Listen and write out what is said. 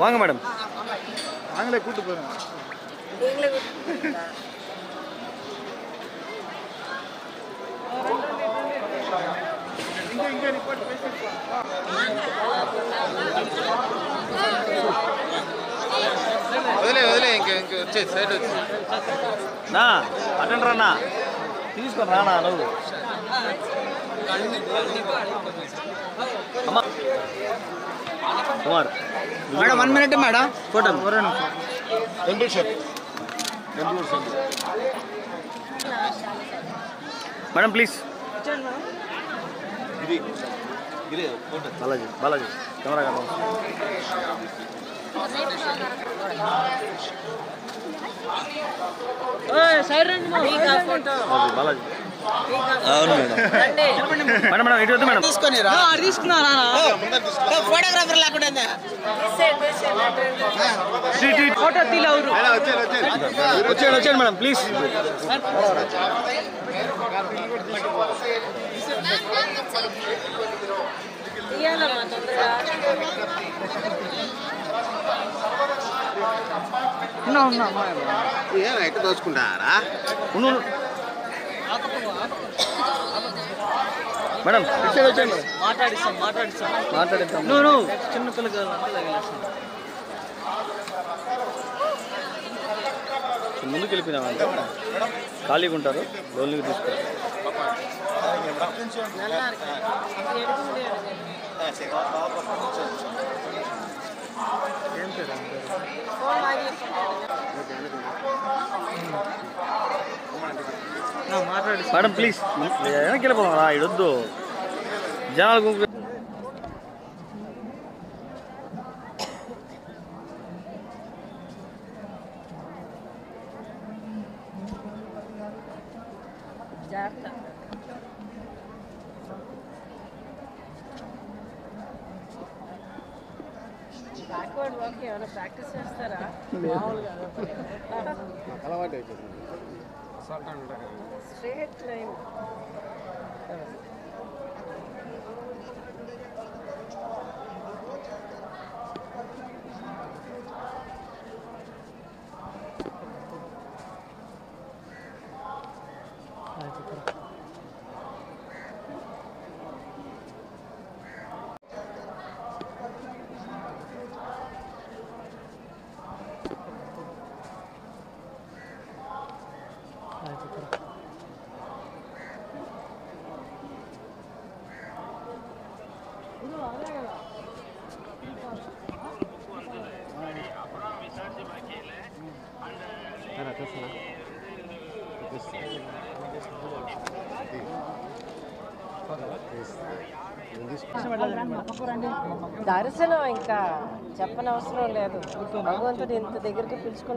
வாங்க மேடம் நாங்களே கூட்டு போறோம் நீங்களே கொடுத்துருக்கீங்களா? இங்க இங்க நிப்பாட்டு பேசிட்டு వదిలే వదిలే ఇంక ఇంక వచ్చే సైడ్ వచ్చి నా అటెండ్ రానా తీసుకొని రానా నువ్వు అమ్మా over madam one minute madam. போட்டோம் ஒரு நிமிஷம். ரெண்டு சார் ரெண்டு sir madam please Balaji Balaji camera காணும் பாலாஜி. అవును మేడం. రండి. మేడం మేడం ఇటు వద్దు మేడం. తీసుకొని రా. ఫోటోగ్రాఫర్ లేకుండా. వచ్చారు వచ్చారు వచ్చేయండి వచ్చేయండి. Madam please. తీయాలమ్మా తొందరగా. ఏం ఎక్కడ దోచుకుంటారా. మేడం మాట్లాడిస్తాం మాట్లాడిస్తాం. మాట్లాడిస్తాం నువ్వు చిన్న పిల్లకాయలు అంటే తగిలేస్తాం. ముందుకు వెళ్ళిపోయినామంటే ఖాళీగా ఉంటారు లోన్లకి తీసుకురా మేడం ప్లీజ్ వెనక్కి వెళ్ళిపోదాం ఇడొద్దు. జనాలు గుంపు జాగ్రత్త బ్యాక్వర్డ్ వాక్ ఏమైనా ప్రాక్టీస్ చేస్తారా? అలవాటు అయిపోయింది Straight line. దర్శనం ఇంకా చెప్పనవసరం లేదు. భగవంతుడు ఇంత దగ్గరికి పిలుచుకుని